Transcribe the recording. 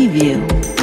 Review.